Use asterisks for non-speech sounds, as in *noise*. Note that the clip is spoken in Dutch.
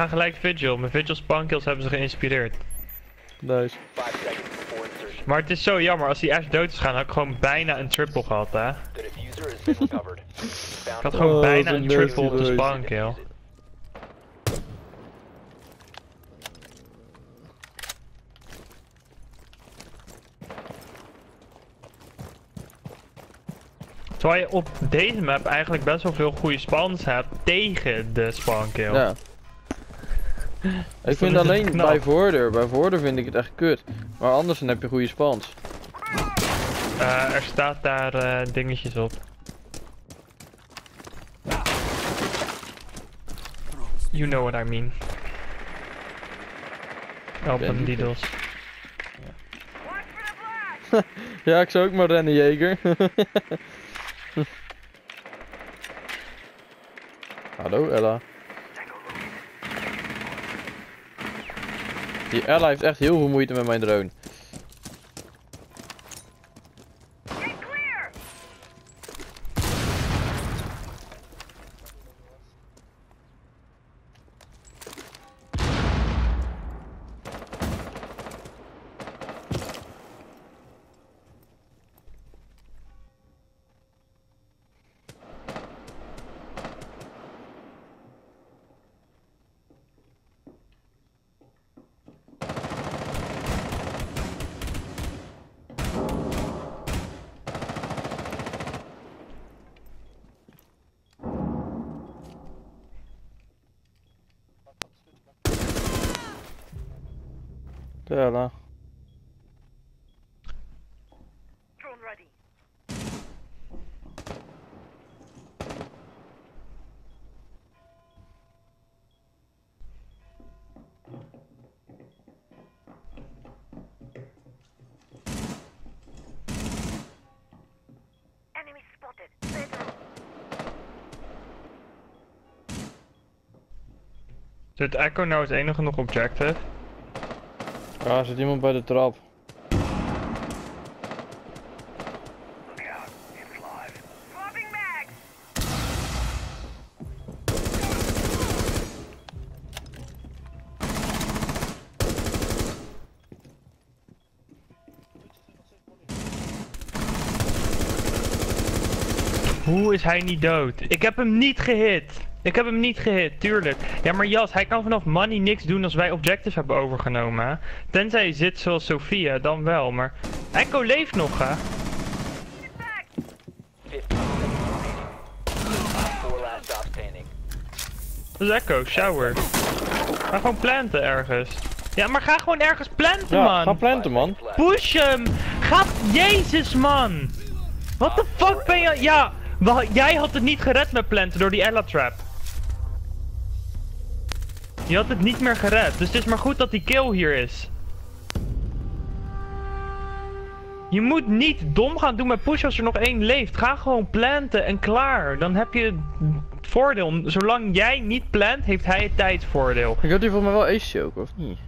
Ga gelijk Vigil. Mijn Vigil spawnkills hebben ze geïnspireerd. Nice. Maar het is zo jammer, als die Ash dood is gaan, had ik gewoon bijna een triple gehad, hè. Ik had gewoon Oh, bijna een triple op de spawnkill. Terwijl je op deze map eigenlijk best wel veel goede spawns hebt tegen de spawnkill. Ja. *laughs* Ik vind alleen bij voordeur, bij voordeur vind ik het echt kut. Maar anders dan heb je goede spans. Eh, er staat daar eh, dingetjes op. You know what I mean. Help hem. Didos. *laughs* Ja, ik zou ook maar rennen, Jeger. *laughs* Hallo, Ella. Die Ella heeft echt heel veel moeite met mijn drone. Ella. Drone ready. Enemy spotted. Zit Echo nou het enige nog objective? Ja, er zit iemand bij de trap. Hoe is hij niet dood? Ik heb hem niet gehit. Ik heb hem niet gehit, tuurlijk. Ja, maar Jas, hij kan vanaf money niks doen als wij objectives hebben overgenomen. Hè? Tenzij hij zit zoals Sophia, dan wel. Maar Echo leeft nog, hè? 15 seconds remaining. Four last stop standing. Dat is Echo, shower. Ga gewoon planten ergens. Ja, maar ga gewoon ergens planten, Ja, man. ga planten, man. Push hem! Ga... Jezus, man! Wat de fuck ben je... Ja, jij had het niet gered met planten door die Ella trap. Je had het niet meer gered, dus het is maar goed dat die kill hier is. Je moet niet dom gaan doen met push als er nog één leeft. Ga gewoon planten en klaar. Dan heb je het voordeel. Zolang jij niet plant, heeft hij het tijdsvoordeel. Ik had hier volgens mij wel ace choke, of niet?